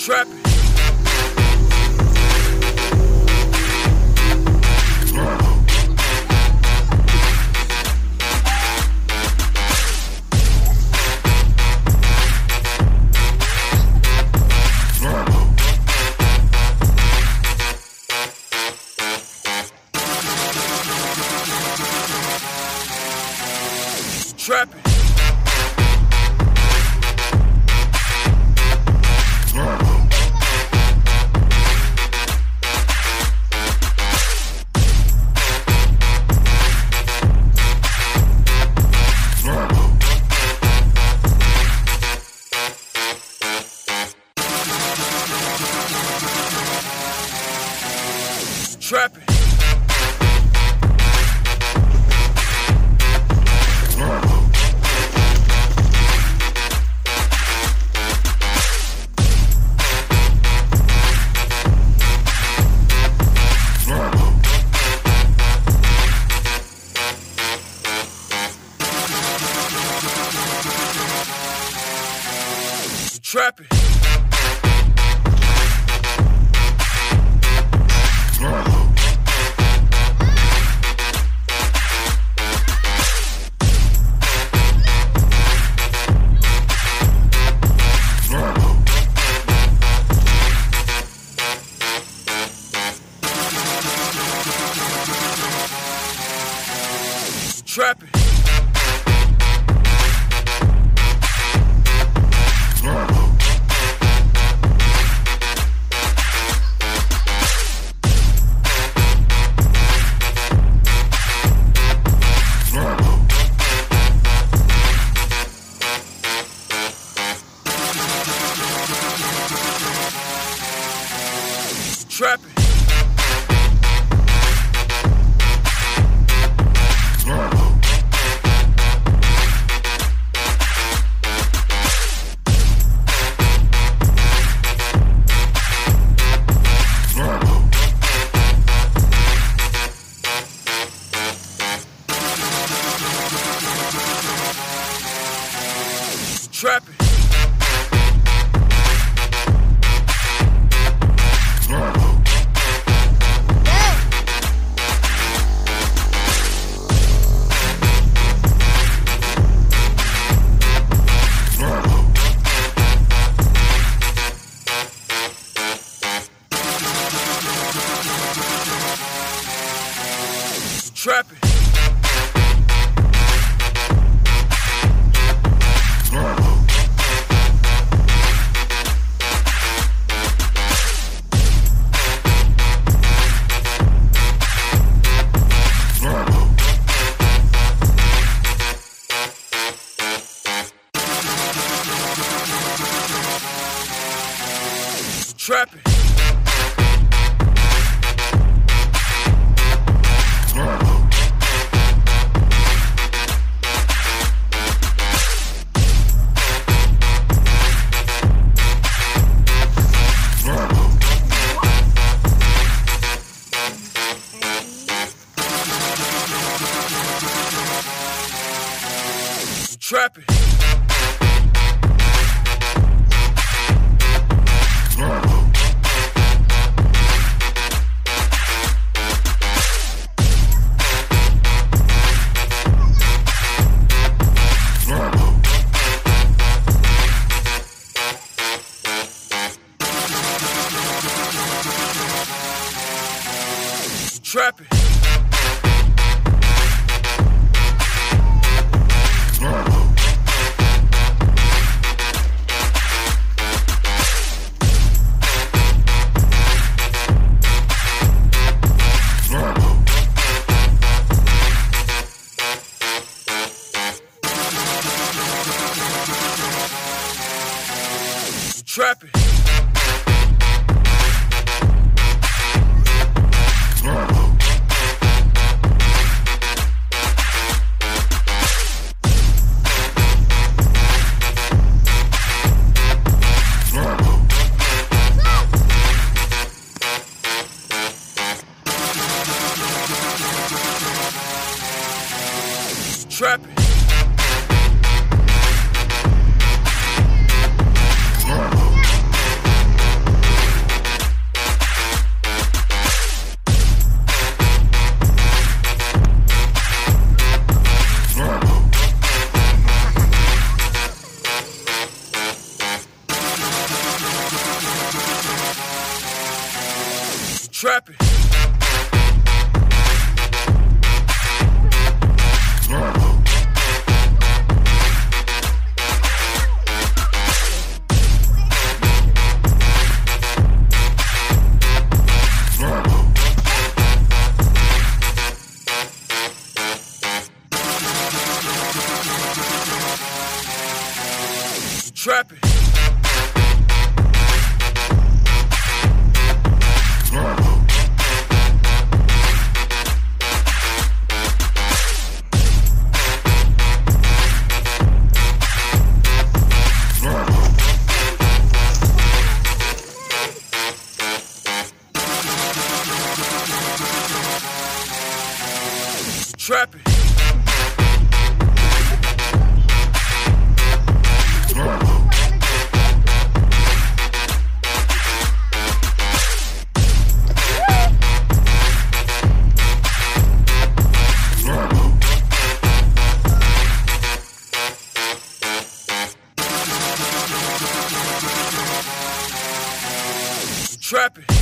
Trapping. Trapping. Trapping. Trapping. Trapping. rapping. Trapping. Trapping. Trapping. Trapping.